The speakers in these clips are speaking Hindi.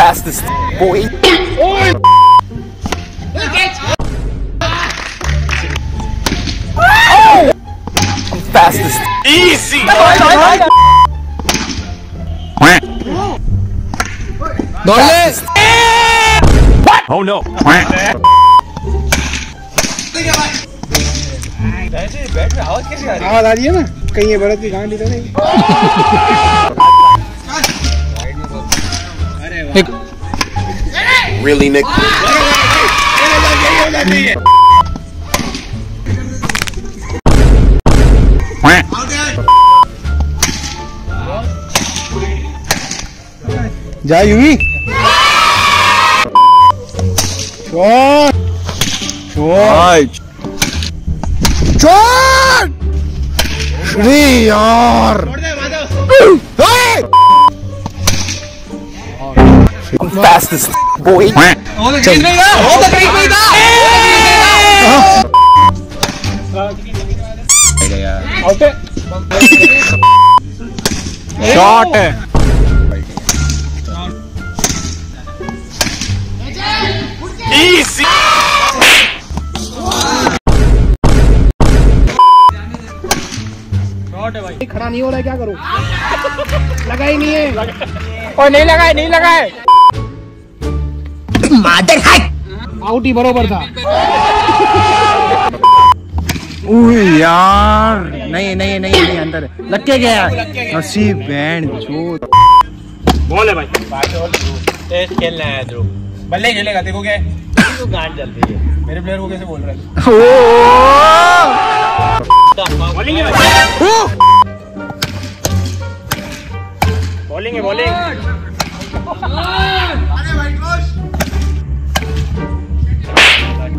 fastest boy. I'm fastest. Easy. दौड़ ले Oh no. आवाज आ रही है ना कहीं ये बड़त की गांड इधर नहीं Really, Nick? जा यूं शॉट शॉट शॉट श्री यार I'm fastest boy. शॉट है Easy. खड़ा नहीं हो रहा है क्या करूँ? लगा ही नहीं है। और नहीं लगा है नहीं लगा है। आउट ही बरोबर था। यार। नहीं नहीं नहीं नहीं अंदर। लग के गया। नसीब बैंड जो बॉल है भाई। टेस्ट खेलना है ध्रुव बल्ले खेलेगा देखो क्या तू गांड चल रही है। मेरे प्लेयर को कैसे बोल रहा है?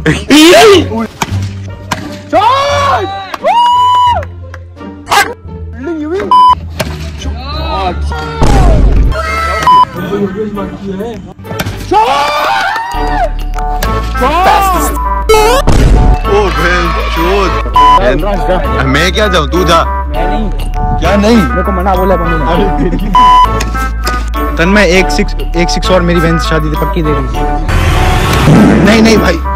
मैं क्या जाऊँ? तू जा। क्या नहीं? मेरे को मना बोला मम्मी ने। तन में एक सिक्स एक सिक्स और मेरी बहन से शादी पक्की दे रही नहीं नहीं भाई।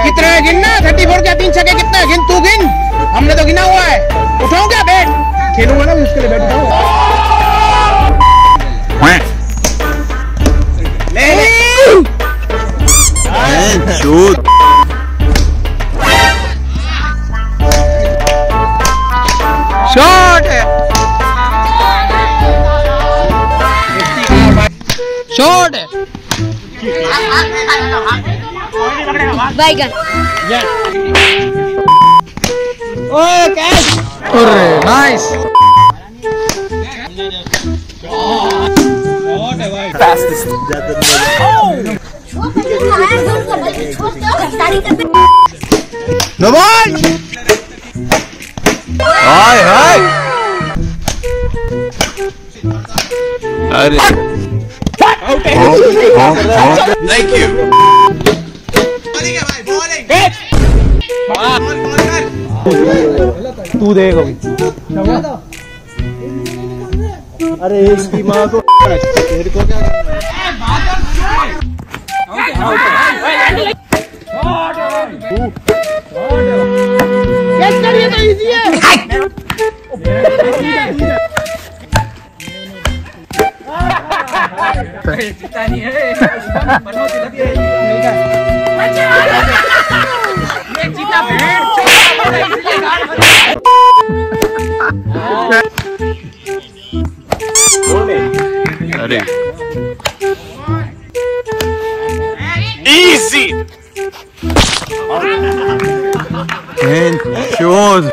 कितना है? गिनना थर्टी फोर क्या तीन छके कितना है? गिन तू गिन। हमने तो गिना हुआ है। उठाऊं क्या बैठ खेलूँगा ना उसके लिए बैट उठाऊं। शॉट है बैगन ओए कैच अरे नाइस Fastest. नवाज हाय हाय अरे थैंक यू तू देख। अरे इसकी माँ को तेरे को क्या करना है। अरे इजी Delicioso!